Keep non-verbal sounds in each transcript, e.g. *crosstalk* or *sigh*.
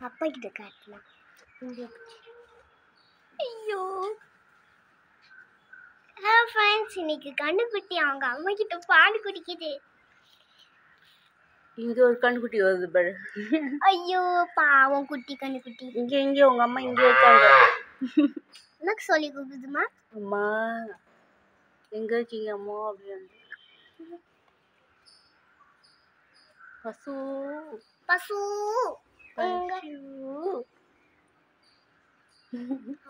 அப்பா கிட்ட காட்டலாம். ஐயோ. ஹலோ ஃப்ரெண்ட்ஸ் இன்னைக்கு கண்ணுக்குட்டி அவங்க அம்மா கிட்ட பால் குடிக்குது. இங்க ஒரு கண்ணுக்குட்டி வருது பாரு. ஐயோ பாவம் குட்டி கண்ணுக்குட்டி. இங்க இங்க உங்க அம்மா இங்க இருக்காங்க. எனக்கு சொல்லி கொடுக்குதுமா? அம்மா எங்க இருக்கீங்க அம்மா? அப்படின்னு பசு. பசு.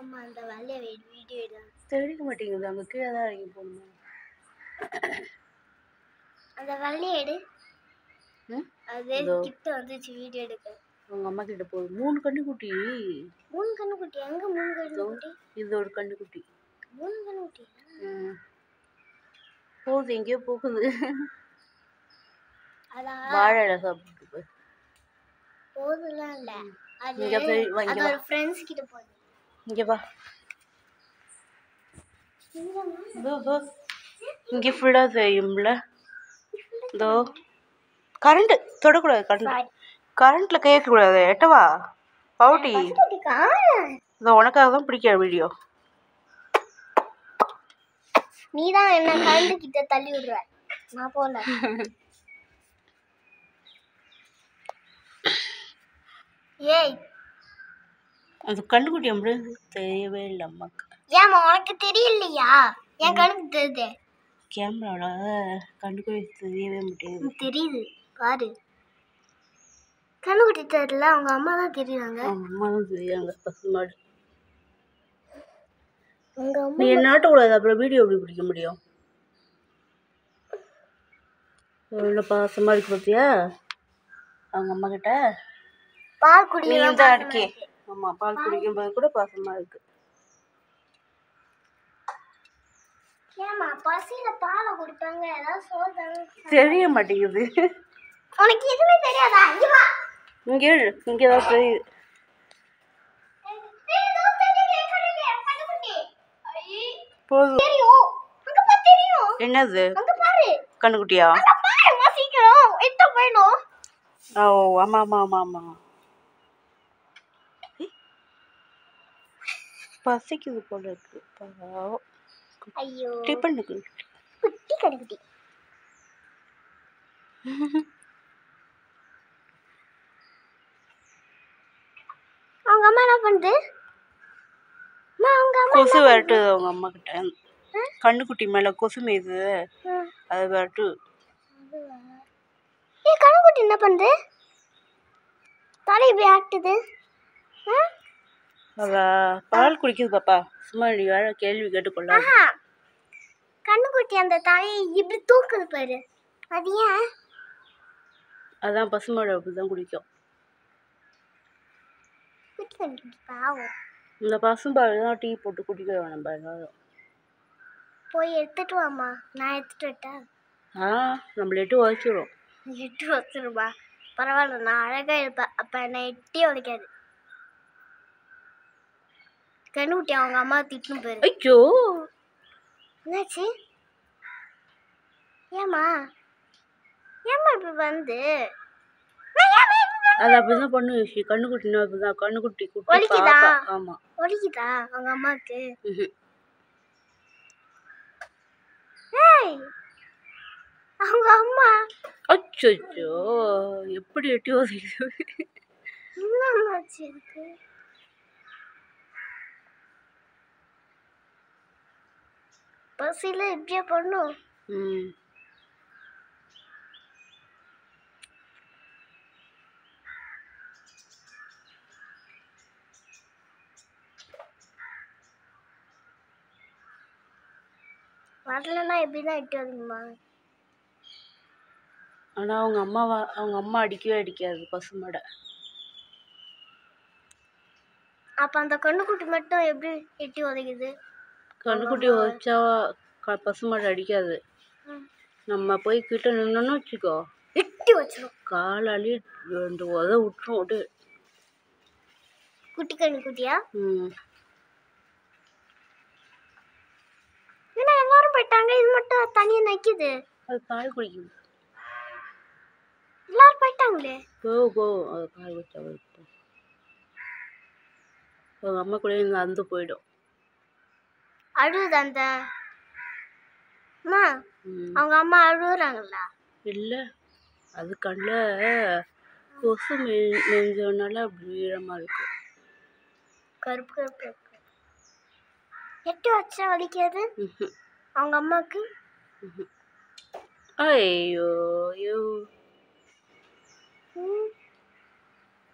அம்மா அந்த வேலையை வீடியோ எடுங்க. தெரிய மாட்டேங்குது. அங்க கீழே தான் இறங்கி போகணுமா. அந்த வெள்ளையை எடு? அது. கிட்ட வந்துச்சு வீடியோ எடுக்க. உங்க அம்மா கிட்ட போகுது மூணு கண்ணுக்குட்டி மூணு கண்ணுக்குட்டி எங்க மூணு கண்ணுக்குட்டி இது ஒரு கண்ணுக்குட்டி மூணு கண்ணுக்குட்டி. போகுது எங்கேயோ போகுது. அதான் வாழை இலை சாப்பிட்டு போகுது. போதுலாம் இல்ல. இங்க போய் வா. ஃப்ரெண்ட்ஸ் கிட்ட போகுது இங்க வா. இதோ, இதோ. இங்க ஃபுல்லா தெரியும்ல இதோ. கரண்ட் தொடக்கூடாது கரண்ட் கரண்ட்ல கேட்கக்கூடாது எட்டவா பவுட்டி. இதோ உனக்காக தான் பிடிக்கிற வீடியோ நீ தான் என்ன கரண்ட் கிட்ட தள்ளி விடுற. நான் போல. *laughs* ஏய். அது கண்ணுக்குட்டி அப்படி தெரியவே இல்லை அம்மாக்கு. ஏமா உனக்கு தெரியலையா? என் கண்ணுக்கு தெரியுதே. கேமராவில் கண்ணுக்குட்டி தெரியவே எனக்கு தெரியுது. பாரு. கண்ணுக்குட்டி தெரியல அவங்க அம்மா தான் தெரியுறாங்க. அம்மா தான் தெரியாங்க பசு மாடு. உங்க அம்மா நீ என்ன ஆட்டக்கூடாது அப்புறம் வீடியோ எப்படி பிடிக்க முடியும்? எவ்வளோ பாசமாக இருக்கு பார்த்தியா அவங்க அம்மா கிட்ட? பால் நீ குடிக்கலாம் தான் இருக்கே. ஆமாம் பால் குடிக்கும்போது கூட பாசமாக இருக்கு. ஏமா பசியில பாலை குடிப்பாங்க? ஏதாவது சோறு தெரிய மாட்டேங்குது. உனக்கு எதுவுமே தெரியாதா? இங்க வா. இங்கே இங்கே தான் தெரியுது. போதும். தெரியும். அங்க பாரு தெரியும். என்னது? அங்க பாரு. கண்ணுக்குட்டியா? ஓ ஆமாம் ஆமாம் ஆமாம் ஆமாம் பசிக்குது போல இருக்கு. ஐயோ. டிஃபனுக்கு குட்டி கடுக்குட்டி அவங்க அம்மா என்ன பண்ணுது கொசு விரட்டுது அவங்க அம்மா கிட்ட. கண்ணுக்குட்டி மேல கொசு மேயுது. அது விரட்டு. ஏ கண்ணுக்குட்டி என்ன பண்ணுது தலை இப்படி ஆட்டுது ஆ? அவ பால் குடிக்குது பாப்பா. சும்மா நீ வேற கேள்வி கேட்டுக்கொள்ள கண்ணுக்குட்டி அந்த தலையை இப்படி தூக்குது பாரு. அது ஏன்? அதான் பசுமாடு அப்படிதான் குடிக்கும். இந்த பசும்பால் தான் டீ போட்டு குடிக்கிறோம் நம்ம எல்லாரும் போய் எடுத்துட்டு வாம்மா. நான் எடுத்துட்டு விட்டா ஆ நம்மள எட்டு உழைச்சிரும் எட்டு வச்சிருப்பா பரவாயில்ல நான் அழகா இருப்பேன். அப்ப என்னை எட்டி உழைக்காது கண்ணுக்குட்டி அவங்க அம்மா திட்டுன்னு போயிரு ஐயோ. என்னாச்சு? ஏமா ஏமா இப்ப வந்து? அது அப்படிதான் பண்ணு ரிஷி கண்ணுக்குட்டினா அப்படிதான். கண்ணுக்குட்டி குட்டி வலிக்குதா? பாப்பா. ஆமா. ஒலிக்குதா அவங்க. ஏய் அவங்க அம்மா. அச்சோ எப்படி எட்டி உதைக்குது என்ன அம்மாச்சு இருக்கு பசியில இப்படியே பண்ணும். ம். வரலன்னா எப்படிதான் இட்டு வந்துமா ஆனா அவங்க அம்மாவா அவங்க அம்மா அடிக்கவே அடிக்காது பசுமாடை அப்ப அந்த கண்ணுக்குட்டி மட்டும் எப்படி எட்டி உதைக்குது? கண்ணுக்குட்டி வச்சா க பசுமாடு அடிக்காது. நம்ம போய் கிட்ட நின்னோன்னு வச்சுக்கோ. எட்டி வச்சிரும். காலாலேயே ரெண்டு உத விட்டுரும் அப்படியே குட்டி கண்ணுக்குட்டியா ம். ஏன்னா எல்லாரும் போயிட்டாங்க. இது மட்டும் தனியா நிக்குது. அது பால் குடிக்குது. எல்லாரும் போயிட்டாங்களே? போ போ அது காய் வச்சா போ உங்கள் அம்மா கூட இங்கே அந்து போயிடும். அழுகுது அந்த அம்மா அவங்க அம்மா அழுகுறாங்களா இல்லை அது கண்ணில் கொசு மெஞ்சோனால அப்படி ஈரமாக இருக்கும் கருப்பு கருப்பு எட்டு வச்சா வலிக்காது. அவங்க அம்மாவுக்கு ஐயோ ஐயோ.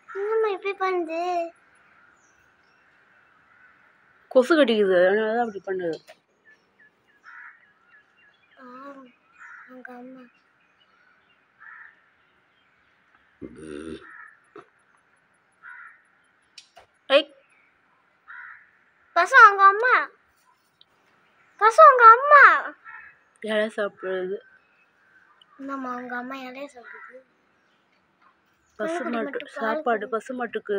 என்னம்மா இப்படி பண்ணுது? கொசு கடிக்குது. அதனால தான் அப்படி பண்ணுது. பசு அவங்க அம்மா. பசு அவங்க அம்மா. இலை சாப்பிடுறது. என்னம்மா அவங்க அம்மா இலைய சாப்பிடுது? பசு மாட்டு சாப்பாடு பசு மாட்டுக்கு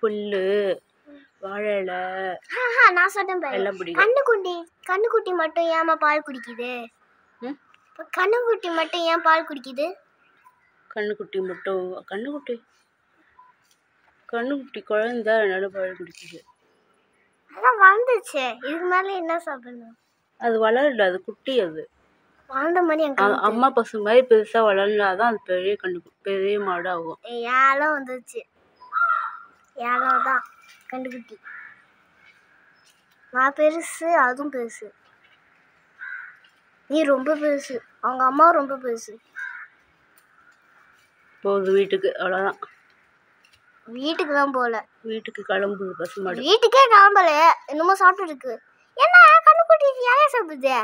புல் வாழை இலை ஆஹா, நான் சொன்னேன் பாரு. கண்ணுக்குட்டி கண்ணுக்குட்டி மட்டும் ஏம்மா பால் குடிக்குது? கண்ணுக்குட்டி மட்டும் ஏன் பால் குடிக்குது? கண்ணுக்குட்டி மட்டும் கண்ணுக்குட்டி. கண்ணுக்குட்டி குழந்த அதனால பால் குடிக்குது. அதான் வந்துச்சு இதுக்கு மேல என்ன சாப்பிடணும்? அது வளரல அது குட்டி அது. வாழ்ந்த மாதிரி அம்மா பசு மாதிரி பெருசாக வளர்ந்தாதான் அது பெரிய கண்ணு பெரிய மாடு ஆகும் ஏழம் வந்துச்சு ஏழம் தான். கண்டுக்குட்டி நான் பெருசு அதுவும் பெருசு. நீ ரொம்ப பெருசு. அவங்க அம்மா ரொம்ப பெருசு. போகுது வீட்டுக்கு அவ்வளோதான் வீட்டுக்கு தான் போகல வீட்டுக்கு கிளம்புது பசு மாடு வீட்டுக்கே கிளம்பல. என்னமோ சாப்பிட்டு இருக்கு என்ன கண்ணுக்குட்டி இலைய சாப்பிடுது?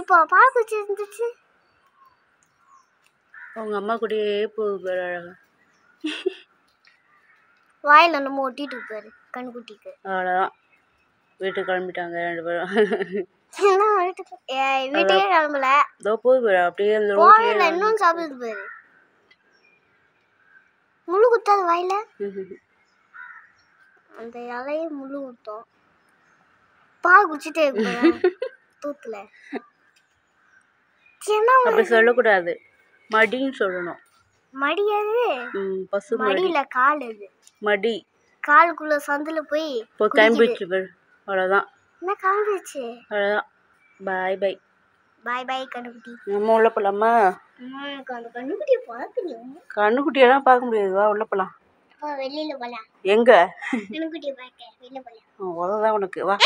இப்போ பால் குச்சி இருந்துச்சு. அவங்க அம்மா கூடயே போகுது பாரு அழகா. வாயில் என்னமோ ஒட்டிட்டு இருப்பாரு கண்ணுக்குட்டிக்கு அவ்வளோதான் வீட்டுக்கு கிளம்பிட்டாங்க ரெண்டு பேரும். வீட்டுக்கு? கிளம்பல. இதோ போகுது பாரு அப்படியே இல்லை இன்னும் சாப்பிடுது பாரு முழு குத்தாது வாயில? அந்த இலைய முழு குத்தம். பால் குடிச்சிட்டே தூத்துல அப்படி சொல்லக்கூடாது. மடின்னு சொல்லணும். மடியாது. ம், பசு மடி மடியில கால் அது. மடி. காலுக்குள்ள சந்துல போய் இப்போ கிளம்பிடுச்சு பாரு. அவ்வளோதான் என்ன கிளம்பிடுச்சு அவ்வளோதான் பாய் பாய் பாய் பாய் கண்ணுக்குட்டி. நம்ம உள்ள அந்த கண்ணுக்குட்டியை பார்க்கணும் கண்ணுக்குட்டியெல்லாம் பார்க்க முடியாது. வா உள்ள அப்போ வெளியில போலாம். எங்கே? கண்ணுக்குட்டியை பார்க்க வெளியில போலாம். உததான் உனக்கு. வா.